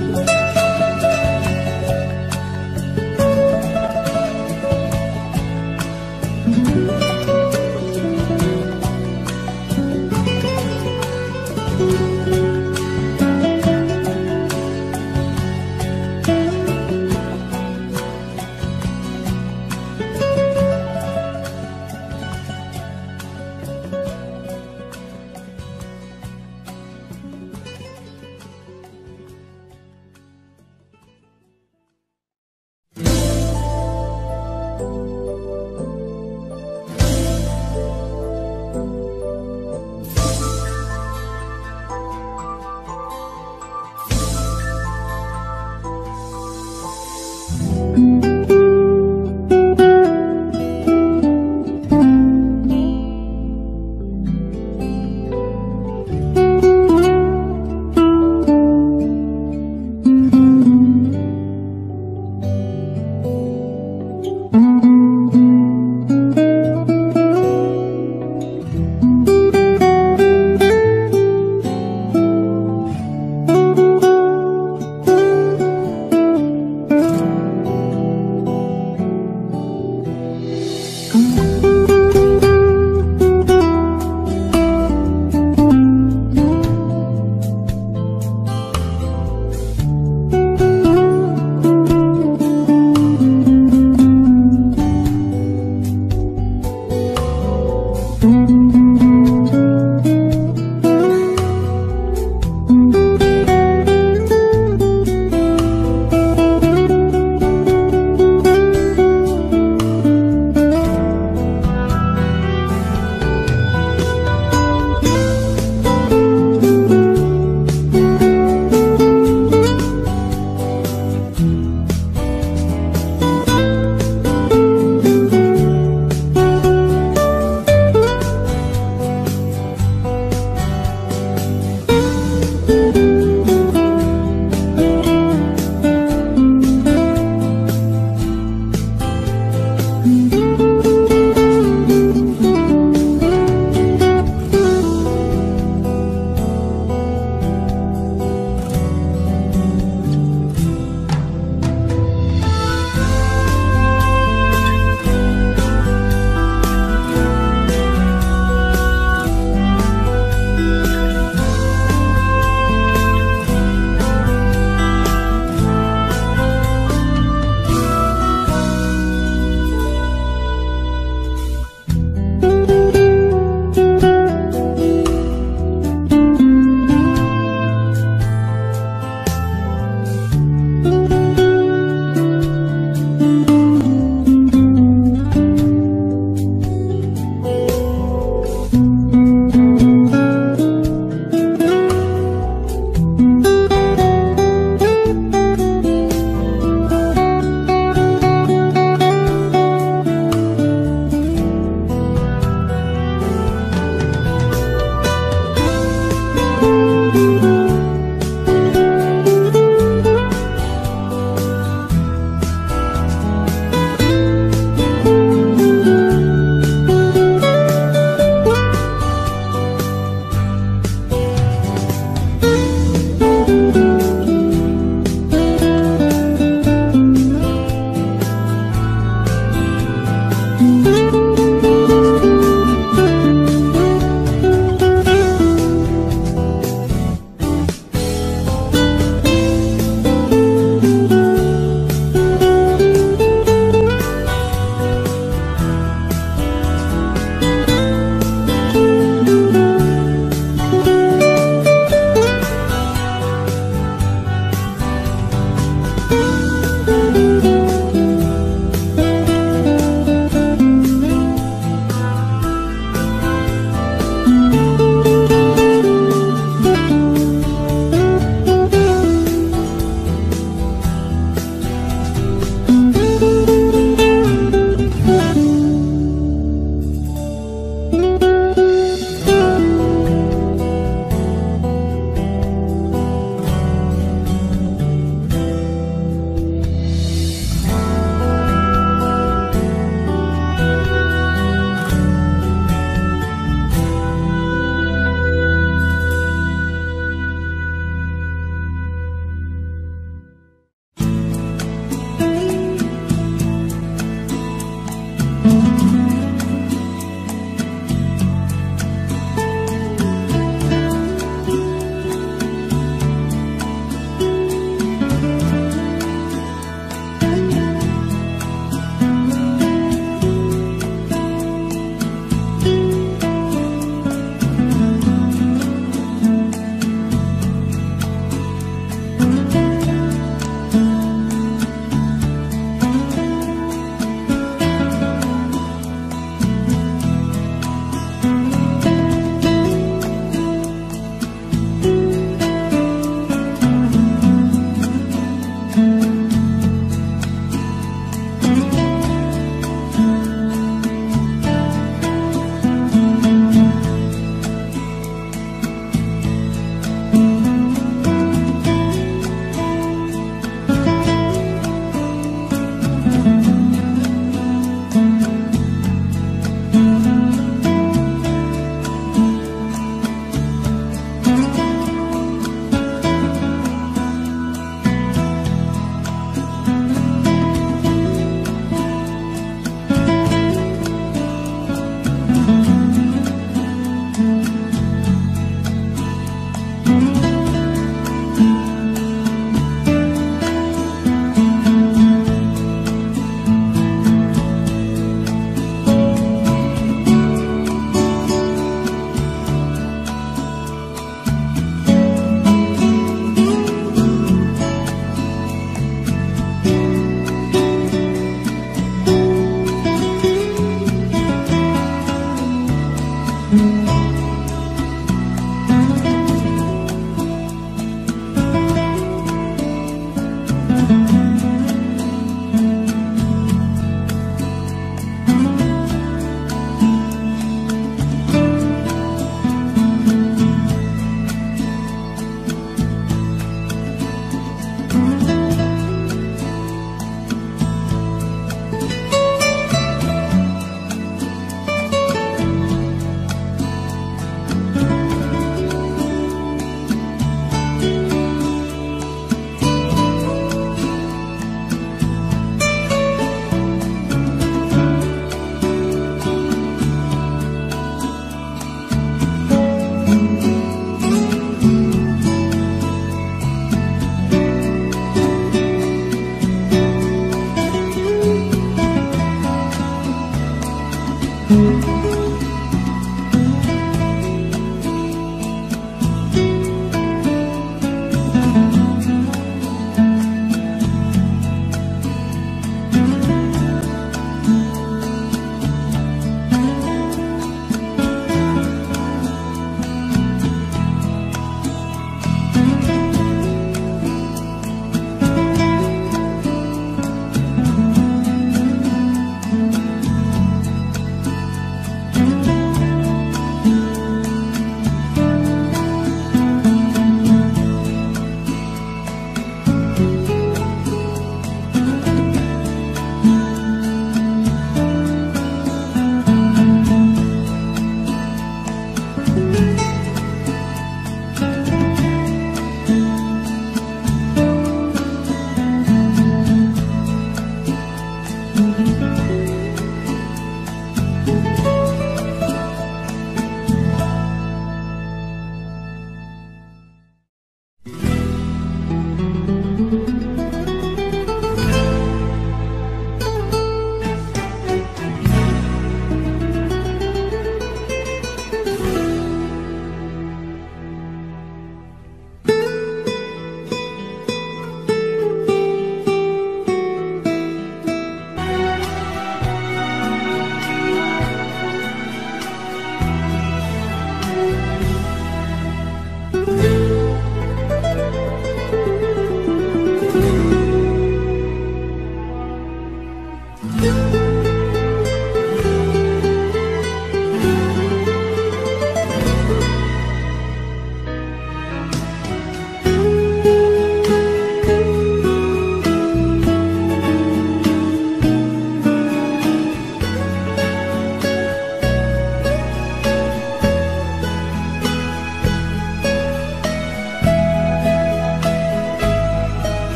Música